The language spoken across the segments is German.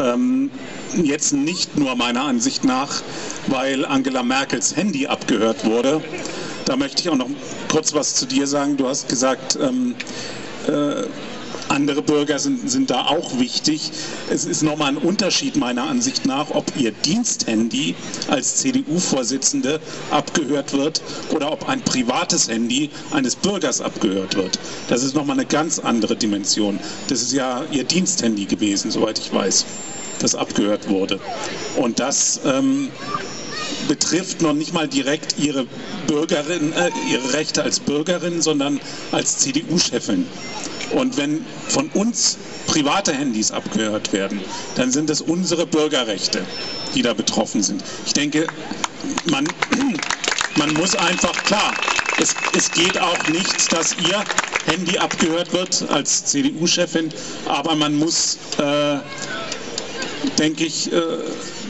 Ähm, jetzt nicht nur meiner Ansicht nach, weil Angela Merkels Handy abgehört wurde. Da möchte ich auch noch kurz was zu dir sagen. Du hast gesagt, ähm, äh, andere Bürger sind, sind da auch wichtig. Es ist nochmal ein Unterschied meiner Ansicht nach, ob ihr Diensthandy als CDU-Vorsitzende abgehört wird oder ob ein privates Handy eines Bürgers abgehört wird. Das ist nochmal eine ganz andere Dimension. Das ist ja ihr Diensthandy gewesen, soweit ich weiß, das abgehört wurde. Und das ähm, betrifft noch nicht mal direkt ihre Bürgerin, äh, ihre Rechte als Bürgerin, sondern als CDU-Chefin. Und wenn von uns private Handys abgehört werden, dann sind es unsere Bürgerrechte, die da betroffen sind. Ich denke, man, man muss einfach, klar, es, es geht auch nicht, dass ihr Handy abgehört wird als CDU-Chefin, aber man muss, äh, denke ich, äh,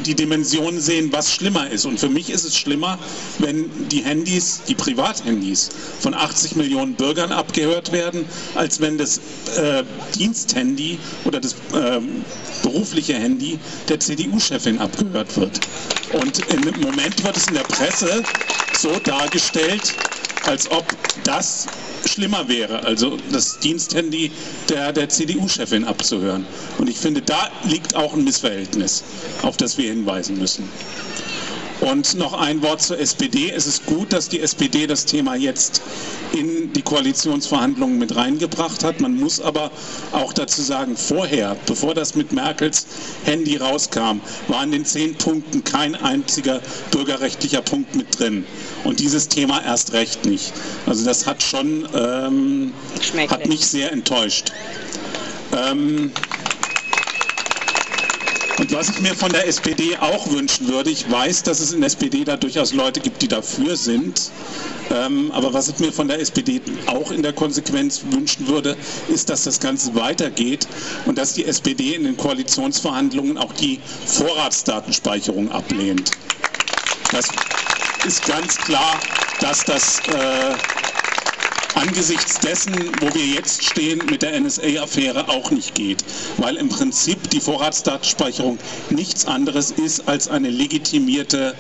die Dimension sehen, was schlimmer ist. Und für mich ist es schlimmer, wenn die Handys, die Privathandys von 80 Millionen Bürgern abgehört werden, als wenn das äh, Diensthandy oder das äh, berufliche Handy der CDU-Chefin abgehört wird. Und im Moment wird es in der Presse so dargestellt, als ob das schlimmer wäre, also das Diensthandy der, der CDU-Chefin abzuhören. Und ich finde, da liegt auch ein Missverhältnis, auf das wir hinweisen müssen. Und noch ein Wort zur SPD. Es ist gut, dass die SPD das Thema jetzt in die Koalitionsverhandlungen mit reingebracht hat. Man muss aber auch dazu sagen, vorher, bevor das mit Merkels Handy rauskam, war in den zehn Punkten kein einziger bürgerrechtlicher Punkt mit drin. Und dieses Thema erst recht nicht. Also das hat schon, ähm, hat mich sehr enttäuscht. Ähm, und was ich mir von der SPD auch wünschen würde, ich weiß, dass es in der SPD da durchaus Leute gibt, die dafür sind, ähm, aber was ich mir von der SPD auch in der Konsequenz wünschen würde, ist, dass das Ganze weitergeht und dass die SPD in den Koalitionsverhandlungen auch die Vorratsdatenspeicherung ablehnt. Das ist ganz klar, dass das äh, angesichts dessen, wo wir jetzt stehen mit der NSA-Affäre auch nicht geht, weil im Prinzip die Vorratsdatenspeicherung nichts anderes ist als eine legitimierte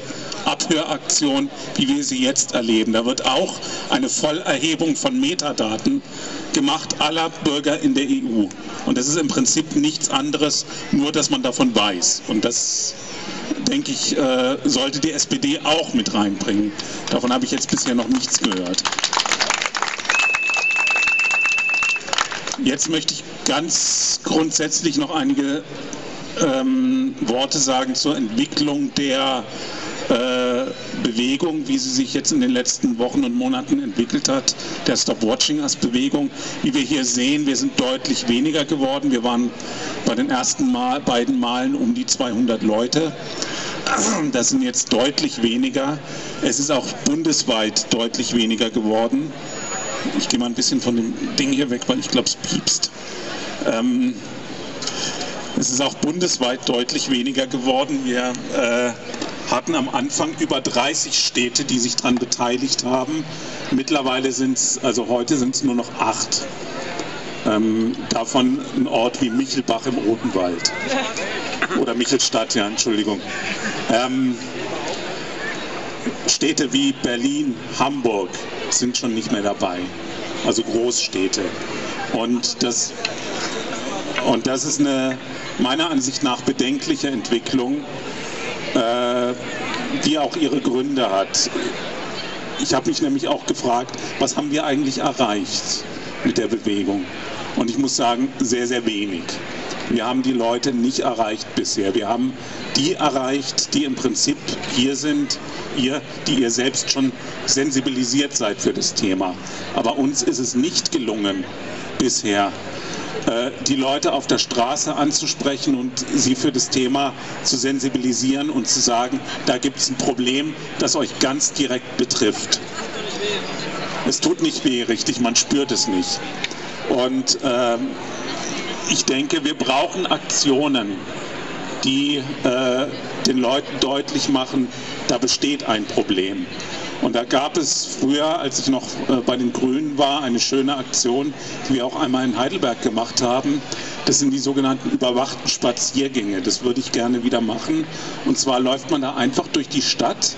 Abhöraktion, wie wir sie jetzt erleben. Da wird auch eine Vollerhebung von Metadaten gemacht aller Bürger in der EU. Und das ist im Prinzip nichts anderes, nur dass man davon weiß. Und das denke ich, äh, sollte die SPD auch mit reinbringen. Davon habe ich jetzt bisher noch nichts gehört. Jetzt möchte ich ganz grundsätzlich noch einige ähm, Worte sagen zur Entwicklung der äh, Bewegung, wie sie sich jetzt in den letzten Wochen und Monaten entwickelt hat, der Stop-Watching als Bewegung. Wie wir hier sehen, wir sind deutlich weniger geworden. Wir waren bei den ersten Mal, beiden Malen um die 200 Leute. Das sind jetzt deutlich weniger. Es ist auch bundesweit deutlich weniger geworden. Ich gehe mal ein bisschen von dem Ding hier weg, weil ich glaube, es piepst. Ähm, es ist auch bundesweit deutlich weniger geworden. Wir äh, hatten am Anfang über 30 Städte, die sich daran beteiligt haben. Mittlerweile sind es, also heute sind es nur noch acht. Ähm, davon ein Ort wie Michelbach im Odenwald. Oder Michelstadt, ja, Entschuldigung. Ähm, Städte wie Berlin, Hamburg sind schon nicht mehr dabei. Also Großstädte. Und das, und das ist eine meiner Ansicht nach bedenkliche Entwicklung, äh, die auch ihre Gründe hat. Ich habe mich nämlich auch gefragt, was haben wir eigentlich erreicht mit der Bewegung? Und ich muss sagen, sehr, sehr wenig. Wir haben die Leute nicht erreicht bisher. Wir haben die erreicht, die im Prinzip hier sind, ihr, die ihr selbst schon sensibilisiert seid für das Thema. Aber uns ist es nicht gelungen, bisher äh, die Leute auf der Straße anzusprechen und sie für das Thema zu sensibilisieren und zu sagen, da gibt es ein Problem, das euch ganz direkt betrifft. Es tut nicht weh, richtig, man spürt es nicht. Und ähm, ich denke, wir brauchen Aktionen, die äh, den Leuten deutlich machen, da besteht ein Problem. Und da gab es früher, als ich noch äh, bei den Grünen war, eine schöne Aktion, die wir auch einmal in Heidelberg gemacht haben. Das sind die sogenannten überwachten Spaziergänge. Das würde ich gerne wieder machen. Und zwar läuft man da einfach durch die Stadt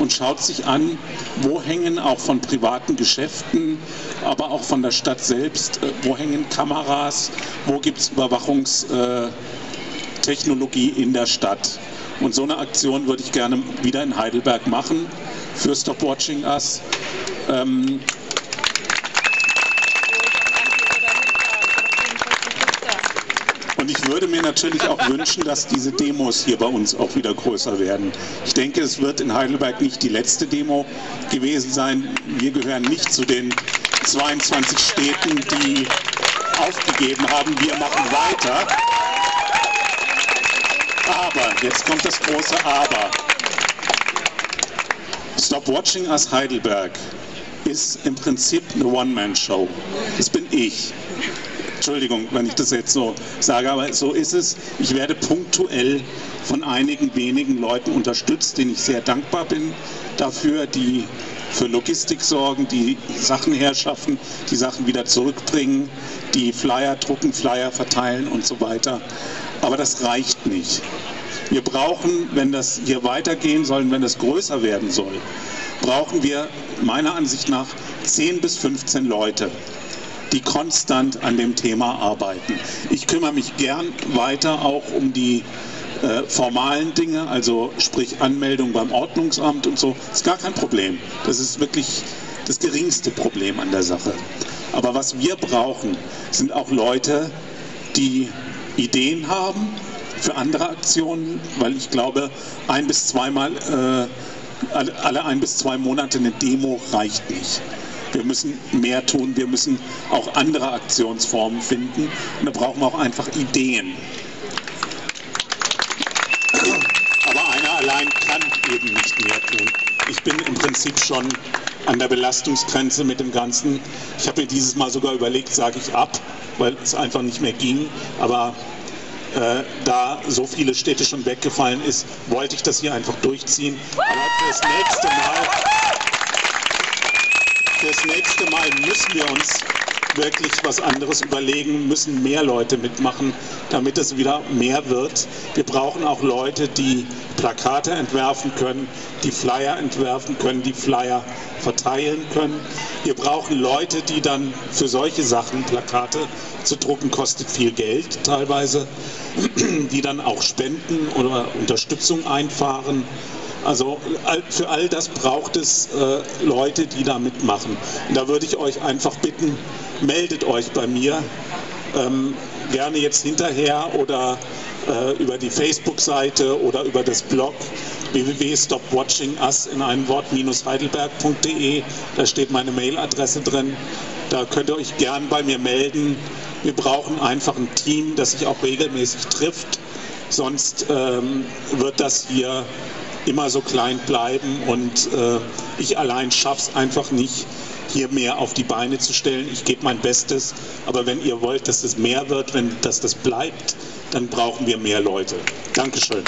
und schaut sich an, wo hängen auch von privaten Geschäften, aber auch von der Stadt selbst, äh, wo hängen Kameras, wo gibt es Überwachungstechnologie in der Stadt. Und so eine Aktion würde ich gerne wieder in Heidelberg machen für Stop Watching Us. Ähm, Und ich würde mir natürlich auch wünschen, dass diese Demos hier bei uns auch wieder größer werden. Ich denke, es wird in Heidelberg nicht die letzte Demo gewesen sein. Wir gehören nicht zu den 22 Städten, die aufgegeben haben. Wir machen weiter. Aber, jetzt kommt das große Aber. Stop Watching Us Heidelberg ist im Prinzip eine One-Man-Show. Das bin ich. Entschuldigung, wenn ich das jetzt so sage, aber so ist es. Ich werde punktuell von einigen wenigen Leuten unterstützt, denen ich sehr dankbar bin dafür, die für Logistik sorgen, die Sachen herschaffen, die Sachen wieder zurückbringen, die Flyer drucken, Flyer verteilen und so weiter. Aber das reicht nicht. Wir brauchen, wenn das hier weitergehen soll, wenn das größer werden soll, brauchen wir meiner Ansicht nach 10 bis 15 Leute, die konstant an dem Thema arbeiten. Ich kümmere mich gern weiter auch um die äh, formalen Dinge, also sprich Anmeldung beim Ordnungsamt und so, ist gar kein Problem. Das ist wirklich das geringste Problem an der Sache. Aber was wir brauchen, sind auch Leute, die Ideen haben, für andere Aktionen, weil ich glaube, ein bis zweimal, äh, alle ein bis zwei Monate eine Demo reicht nicht. Wir müssen mehr tun, wir müssen auch andere Aktionsformen finden und da brauchen wir auch einfach Ideen. Aber einer allein kann eben nicht mehr tun. Ich bin im Prinzip schon an der Belastungsgrenze mit dem Ganzen. Ich habe mir dieses Mal sogar überlegt, sage ich ab, weil es einfach nicht mehr ging. Aber äh, da so viele Städte schon weggefallen ist, wollte ich das hier einfach durchziehen. Aber fürs nächste Mal, fürs nächste Mal müssen wir uns wirklich was anderes überlegen, müssen mehr Leute mitmachen, damit es wieder mehr wird. Wir brauchen auch Leute, die Plakate entwerfen können, die Flyer entwerfen können, die Flyer verteilen können. Wir brauchen Leute, die dann für solche Sachen, Plakate zu drucken, kostet viel Geld teilweise, die dann auch spenden oder Unterstützung einfahren. Also für all das braucht es äh, Leute, die da mitmachen. Und da würde ich euch einfach bitten, meldet euch bei mir. Ähm, gerne jetzt hinterher oder äh, über die Facebook-Seite oder über das Blog www.stopwatchingus in einem Wort heidelberg.de. Da steht meine Mailadresse drin. Da könnt ihr euch gern bei mir melden. Wir brauchen einfach ein Team, das sich auch regelmäßig trifft. Sonst ähm, wird das hier immer so klein bleiben und äh, ich allein schaffe es einfach nicht, hier mehr auf die Beine zu stellen. Ich gebe mein Bestes, aber wenn ihr wollt, dass es mehr wird, wenn dass das bleibt, dann brauchen wir mehr Leute. Dankeschön.